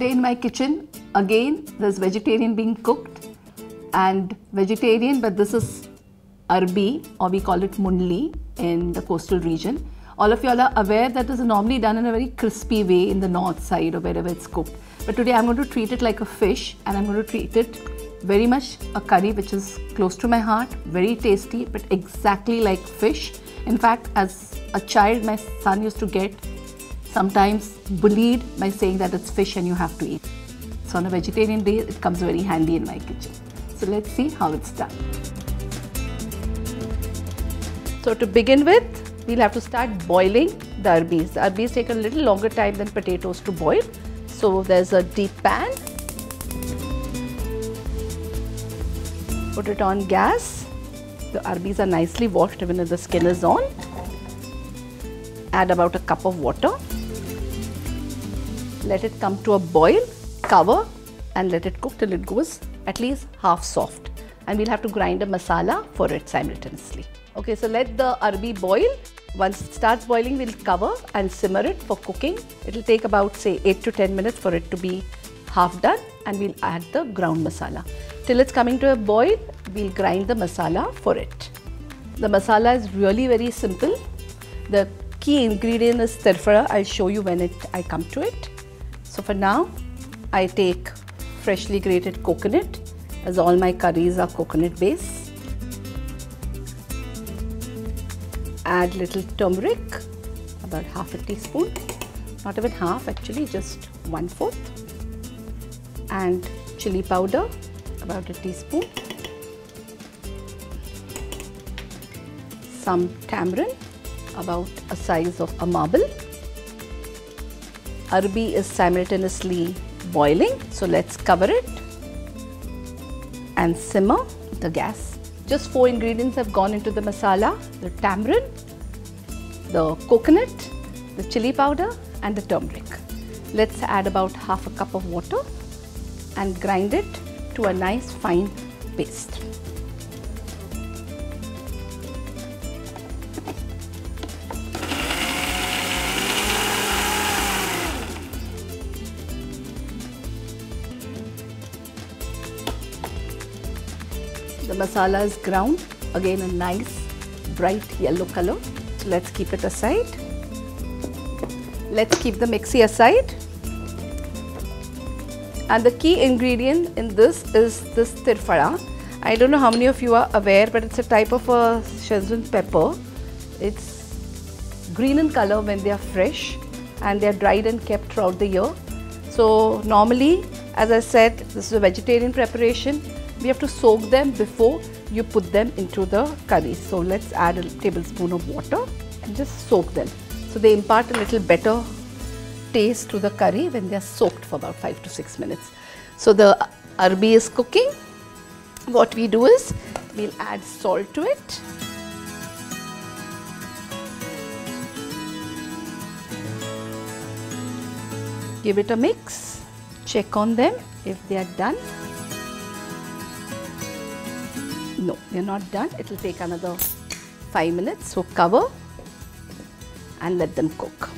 my kitchen. Again, there's vegetarian being cooked and vegetarian, but this is arbi or we call it mundli in the coastal region. All of you all are aware that this is normally done in a very crispy way in the north side or wherever it's cooked. But today I'm going to treat it like a fish and I'm going to treat it very much a curry which is close to my heart, very tasty, but exactly like fish. In fact, as a child, my son used to get sometimes bullied by saying that it's fish and you have to eat. So on a vegetarian day, it comes very handy in my kitchen. So let's see how it's done. So to begin with, we'll have to start boiling the arbis. The arbis take a little longer time than potatoes to boil. So there's a deep pan Put it on gas. The arbis are nicely washed even if the skin is on. Add about a cup of water. Let it come to a boil. Cover and let it cook till it goes at least half soft. And we'll have to grind a masala for it simultaneously. Okay, so let the arbi boil. Once it starts boiling, we'll cover and simmer it for cooking. It'll take about say 8 to 10 minutes for it to be half done and we'll add the ground masala. Till it's coming to a boil, we'll grind the masala for it. The masala is really very simple. The key ingredient is tirfara. I'll show you when it I come to it. So for now, I take freshly grated coconut as all my curries are coconut base. Add little turmeric, about half a teaspoon, not even half actually, just one fourth. And chili powder, about a teaspoon. Some tamarind, about a size of a marble. Arbi is simultaneously boiling, so let's cover it and simmer the gas. Just four ingredients have gone into the masala, the tamarind, the coconut, the chili powder and the turmeric. Let's add about half a cup of water and grind it to a nice fine paste. The masala is ground, again a nice bright yellow color. So let's keep it aside. Let's keep the mixie aside. And the key ingredient in this is this tirfara. I don't know how many of you are aware, but it's a type of a Szechuan pepper. It's green in color when they are fresh and they are dried and kept throughout the year. So normally, as I said, this is a vegetarian preparation. We have to soak them before you put them into the curry. So let's add a tablespoon of water and just soak them. So they impart a little better taste to the curry when they are soaked for about 5 to 6 minutes. So the arbi is cooking. What we do is we'll add salt to it. Give it a mix. Check on them if they are done. No, they're not done. It will take another 5 minutes. So cover and let them cook.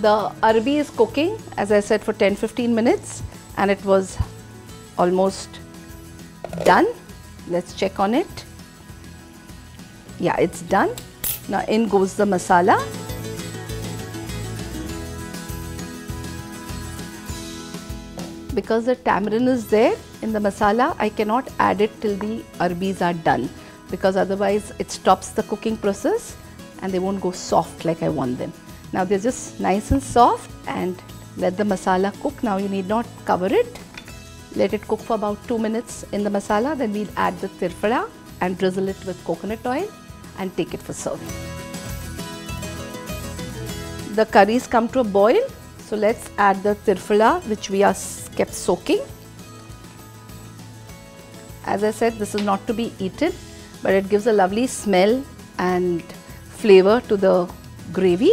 The arbi is cooking as I said for 10-15 minutes and it was almost done. Let's check on it. Yeah, it's done. Now in goes the masala. Because the tamarind is there in the masala, I cannot add it till the arbis are done because otherwise it stops the cooking process and they won't go soft like I want them. Now they're just nice and soft and let the masala cook. Now you need not cover it. Let it cook for about 2 minutes in the masala. Then we'll add the tirfara and drizzle it with coconut oil and take it for serving. The curries come to a boil. So let's add the tirfala which we are kept soaking. As I said, this is not to be eaten, but it gives a lovely smell and flavor to the gravy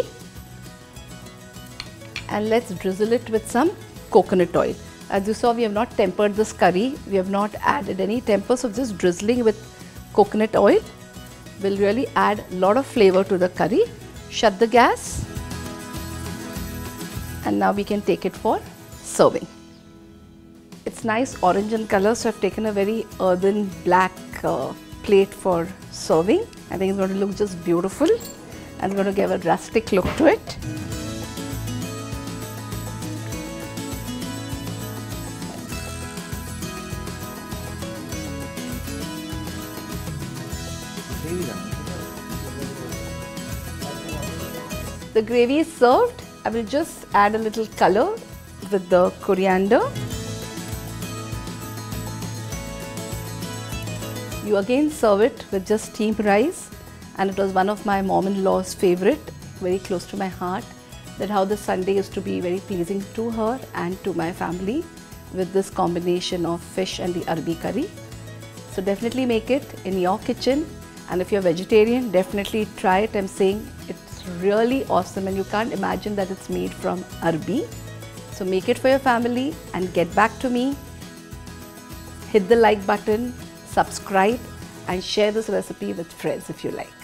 and let's drizzle it with some coconut oil. As you saw, we have not tempered this curry. We have not added any temper. So just drizzling with coconut oil will really add a lot of flavor to the curry. Shut the gas. And now we can take it for serving. It's nice orange in color so I've taken a very earthen black uh, plate for serving. I think it's going to look just beautiful and going to give a rustic look to it. The gravy is served. I will just add a little color with the coriander. You again serve it with just steamed rice and it was one of my mom-in-law's favorite, very close to my heart, that how the Sunday is to be very pleasing to her and to my family with this combination of fish and the Arabi curry. So definitely make it in your kitchen and if you're vegetarian, definitely try it. I'm saying it's really awesome and you can't imagine that it's made from Arabi. So make it for your family and get back to me. Hit the like button, subscribe and share this recipe with friends if you like.